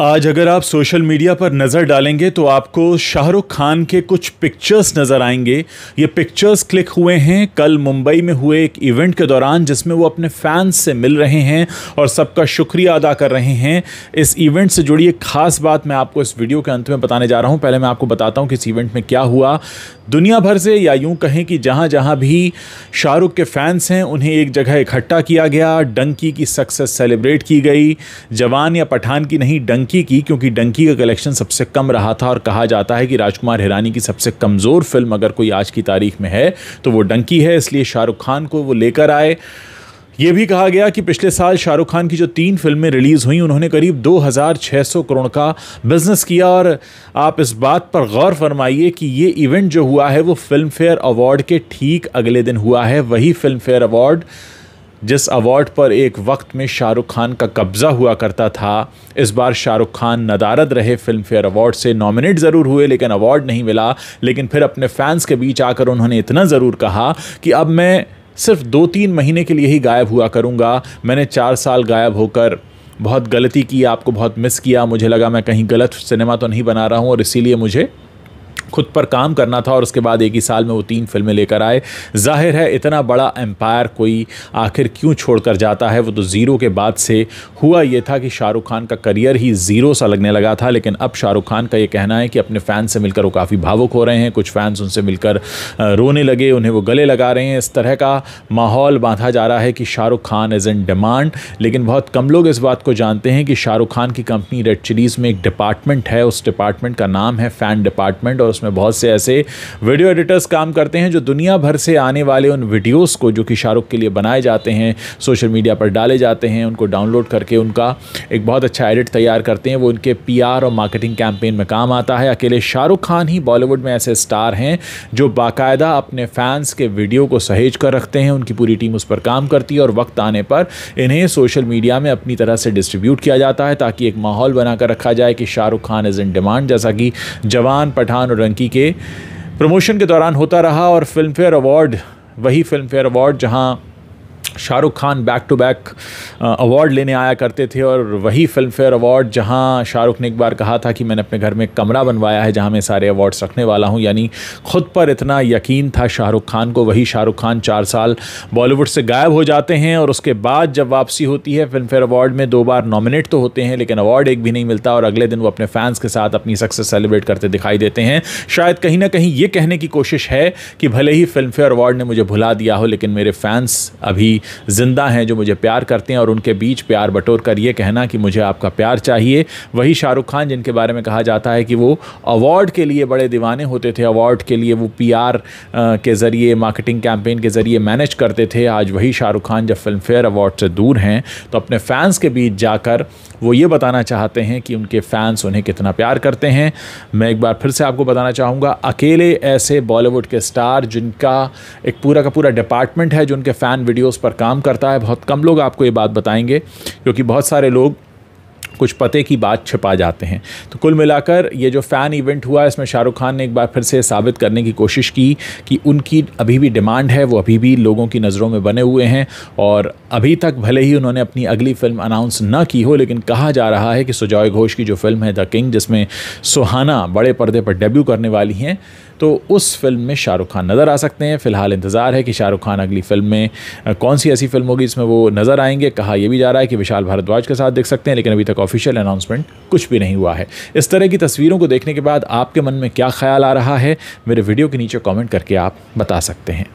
आज अगर आप सोशल मीडिया पर नज़र डालेंगे तो आपको शाहरुख खान के कुछ पिक्चर्स नज़र आएँगे। ये पिक्चर्स क्लिक हुए हैं। कल मुंबई में हुए एक इवेंट के दौरान जिसमें वो अपने फैंस से मिल रहे हैं और सबका शुक्रिया अदा कर रहे हैं। इस इवेंट से जुड़ी एक ख़ास बात मैं आपको इस वीडियो के अंत में बताने जा रहा हूँ। पहले मैं आपको बताता हूँ कि इस इवेंट में क्या हुआ। दुनिया भर से या यूँ कहें कि जहाँ जहाँ भी शाहरुख के फैंस हैं, उन्हें एक जगह इकट्ठा किया गया। डंकी की सक्सेस सेलिब्रेट की गई। जवान या पठान की नहीं, डंकी की क्योंकि डंकी का कलेक्शन सबसे कम रहा था और कहा जाता है कि राजकुमार हिरानी की सबसे कमज़ोर फ़िल्म अगर कोई आज की तारीख में है तो वो डंकी है इसलिए शाहरुख खान को वो लेकर आए। ये भी कहा गया कि पिछले साल शाहरुख खान की जो तीन फ़िल्में रिलीज़ हुई उन्होंने करीब 2,600 करोड़ का बिज़नेस किया। और आप इस बात पर गौर फरमाइए कि ये इवेंट जो हुआ है वो फ़िल्म फेयर अवार्ड के ठीक अगले दिन हुआ है। वही फ़िल्म फेयर अवार्ड जिस अवार्ड पर एक वक्त में शाहरुख खान का कब्ज़ा हुआ करता था, इस बार शाहरुख खान नदारद रहे फ़िल्म फेयर अवार्ड से नॉमिनेट ज़रूर हुए, लेकिन अवार्ड नहीं मिला। लेकिन फिर अपने फैंस के बीच आकर उन्होंने इतना ज़रूर कहा कि अब मैं सिर्फ़ दो तीन महीने के लिए ही गायब हुआ करूँगा। मैंने चार साल गायब होकर बहुत गलती की, आपको बहुत मिस किया, मुझे लगा मैं कहीं गलत सिनेमा तो नहीं बना रहा हूँ, और इसीलिए मुझे खुद पर काम करना था और उसके बाद एक ही साल में वो तीन फ़िल्में लेकर आए। ज़ाहिर है, इतना बड़ा एम्पायर कोई आखिर क्यों छोड़कर जाता है? वो तो ज़ीरो के बाद से हुआ ये था कि शाहरुख खान का करियर ही ज़ीरो सा लगने लगा था, लेकिन अब शाहरुख खान का ये कहना है कि अपने फ़ैन से मिलकर वो काफ़ी भावुक हो रहे हैं। कुछ फ़ैन्स उनसे मिलकर रोने लगे, उन्हें वो गले लगा रहे हैं। इस तरह का माहौल बांधा जा रहा है कि Shahrukh Khan is in demand लेकिन बहुत कम लोग इस बात को जानते हैं कि शाहरुख खान की कंपनी रेड चिलीज़ में एक डिपार्टमेंट है। उस डिपार्टमेंट का नाम है फ़ैन डिपार्टमेंट और उसमें बहुत से ऐसे वीडियो एडिटर्स काम करते हैं जो दुनिया भर से आने वाले उन वीडियोस को, जो कि शाहरुख के लिए बनाए जाते हैं सोशल मीडिया पर डाले जाते हैं, उनको डाउनलोड करके उनका एक बहुत अच्छा एडिट तैयार करते हैं। वो उनके पीआर और मार्केटिंग कैंपेन में काम आता है। अकेले शाहरुख खान ही बॉलीवुड में ऐसे स्टार हैं जो बाकायदा अपने फैंस के वीडियो को सहेज कर रखते हैं। उनकी पूरी टीम उस पर काम करती है और वक्त आने पर इन्हें सोशल मीडिया में अपनी तरह से डिस्ट्रीब्यूट किया जाता है, ताकि एक माहौल बनाकर रखा जाए कि Shahrukh Khan is in demand जैसा कि जवान, पठान और रंकी के प्रमोशन के दौरान होता रहा और फिल्मफेयर अवार्ड, वही फ़िल्म फेयर अवार्ड जहाँ Shahrukh Khan back to back award लेने आया करते थे और वही फ़िल्म फेयर अवार्ड जहाँ शाहरुख ने एक बार कहा था कि मैंने अपने घर में कमरा बनवाया है जहाँ मैं सारे अवार्ड्स रखने वाला हूँ। यानी खुद पर इतना यकीन था शाहरुख खान को। वही शाहरुख खान चार साल बॉलीवुड से गायब हो जाते हैं और उसके बाद जब वापसी होती है फ़िल्म फेयर अवार्ड में दो बार नॉमिनेट तो होते हैं, लेकिन अवार्ड एक भी नहीं मिलता और अगले दिन वो अपने फैंस के साथ अपनी सक्सेस सेलिब्रेट करते दिखाई देते हैं। शायद कहीं ना कहीं ये कहने की कोशिश है कि भले ही फ़िल्म फेयर अवार्ड ने मुझे भुला दिया हो, लेकिन मेरे फैंस अभी ज़िंदा हैं जो मुझे प्यार करते हैं और उनके बीच प्यार बटोर कर ये कहना कि मुझे आपका प्यार चाहिए। वही शाहरुख खान, जिनके बारे में कहा जाता है कि वो अवार्ड के लिए बड़े दीवाने होते थे, अवार्ड के लिए वो पीआर के ज़रिए, मार्केटिंग कैंपेन के ज़रिए मैनेज करते थे। आज वही शाहरुख खान जब फ़िल्म फेयर अवार्ड से दूर हैं तो अपने फैंस के बीच जाकर वो ये बताना चाहते हैं कि उनके फैंस उन्हें कितना प्यार करते हैं। मैं एक बार फिर से आपको बताना चाहूँगा, अकेले ऐसे बॉलीवुड के स्टार जिनका एक पूरा का पूरा डिपार्टमेंट है, जो उनके फ़ैन वीडियोज़ पर काम करता है। बहुत कम लोग आपको ये बात बताएँगे, क्योंकि बहुत सारे लोग कुछ पते की बात छिपा जाते हैं। तो कुल मिलाकर ये जो फ़ैन इवेंट हुआ, इसमें शाहरुख खान ने एक बार फिर से साबित करने की कोशिश की कि उनकी अभी भी डिमांड है, वो अभी भी लोगों की नज़रों में बने हुए हैं और अभी तक भले ही उन्होंने अपनी अगली फ़िल्म अनाउंस ना की हो, लेकिन कहा जा रहा है कि सुजॉय घोष की जो फ़िल्म है द किंग, जिसमें सुहाना बड़े पर्दे पर डेब्यू करने वाली हैं तो उस फ़िल्म में शाहरुख खान नज़र आ सकते हैं। फ़िलहाल इंतज़ार है कि शाहरुख खान अगली फ़िल्म में कौन सी ऐसी फ़िल्म होगी जिसमें वो नज़र आएँगे। कहा यह भी जा रहा है कि विशाल भारद्वाज के साथ देख सकते हैं, लेकिन अभी तक ऑफिशियल अनाउंसमेंट कुछ भी नहीं हुआ है। इस तरह की तस्वीरों को देखने के बाद आपके मन में क्या ख्याल आ रहा है? मेरे वीडियो के नीचे कॉमेंट करके आप बता सकते हैं।